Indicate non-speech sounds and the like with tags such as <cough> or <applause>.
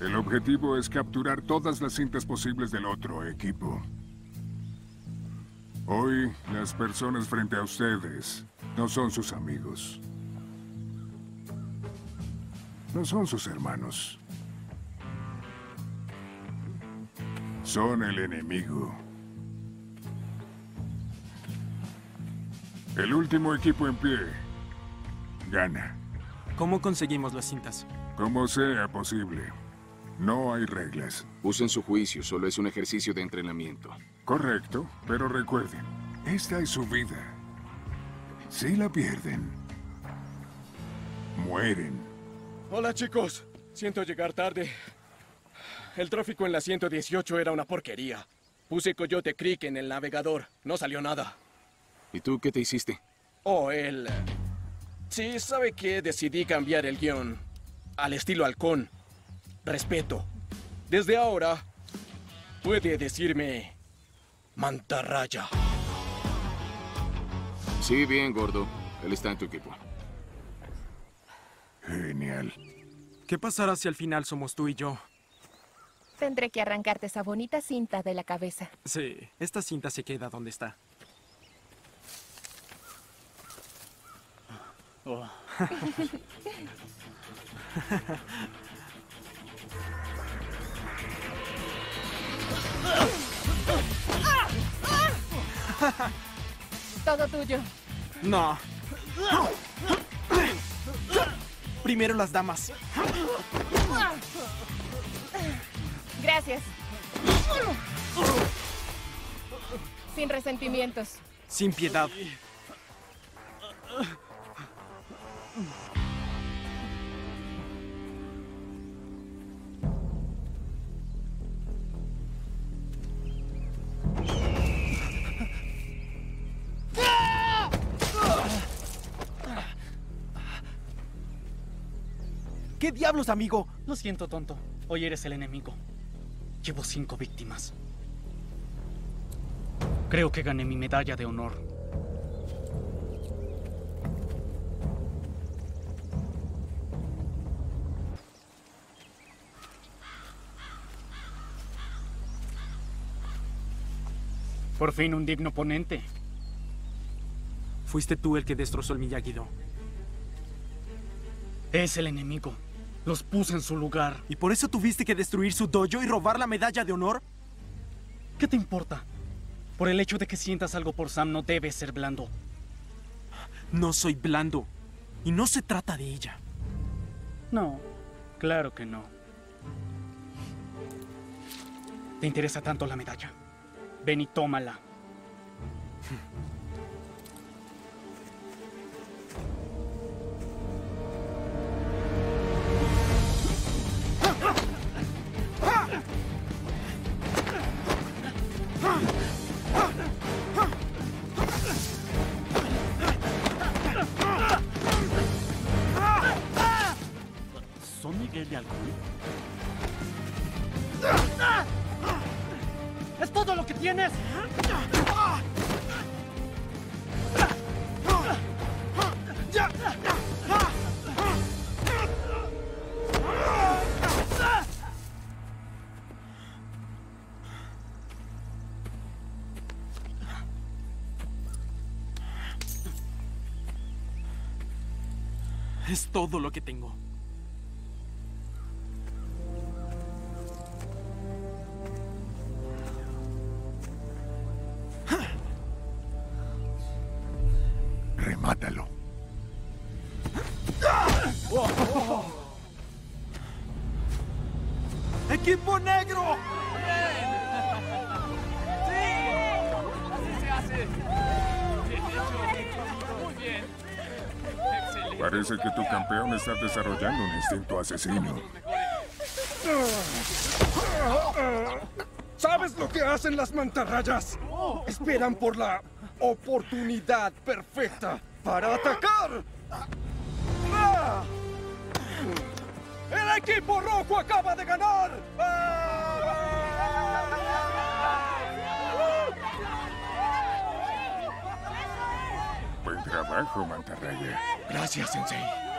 El objetivo es capturar todas las cintas posibles del otro equipo. Hoy, las personas frente a ustedes no son sus amigos. No son sus hermanos. Son el enemigo. El último equipo en pie gana. ¿Cómo conseguimos las cintas? Como sea posible. No hay reglas. Usen su juicio, solo es un ejercicio de entrenamiento. Correcto, pero recuerden, esta es su vida. Si la pierden, mueren. Hola chicos, siento llegar tarde. El tráfico en la 118 era una porquería. Puse Coyote Creek en el navegador, no salió nada. ¿Y tú qué te hiciste? Oh, él... Sí, ¿sabe que Decidí cambiar el guion al estilo halcón. Respeto. Desde ahora, puede decirme... Mantarraya. Sí, bien, gordo. Él está en tu equipo. Genial. ¿Qué pasará si al final somos tú y yo? Tendré que arrancarte esa bonita cinta de la cabeza. Sí, esta cinta se queda donde está. Oh. <laughs> Todo tuyo. No. Primero las damas. Gracias. Sin resentimientos. Sin piedad. ¿Qué diablos, amigo? Lo siento, tonto. Hoy eres el enemigo. Llevo cinco víctimas. Creo que gané mi medalla de honor. Por fin un digno oponente. Fuiste tú el que destrozó el Miyagi-Do. Es el enemigo. Los puse en su lugar. ¿Y por eso tuviste que destruir su dojo y robar la medalla de honor? ¿Qué te importa? Por el hecho de que sientas algo por Sam no debes ser blando. No soy blando. Y no se trata de ella. No, claro que no. ¿Te interesa tanto la medalla? Ven y tómala. <laughs> de Alcohol? ¿Es todo lo que tienes? Es todo lo que tengo. ¡Equipo negro! Parece que tu campeón está desarrollando un instinto asesino. ¿Sabes lo que hacen las mantarrayas? Esperan por la oportunidad perfecta para atacar. ¡Ah! ¡El equipo rojo acaba de ganar! Buen trabajo, Mantarraya. Gracias, Sensei.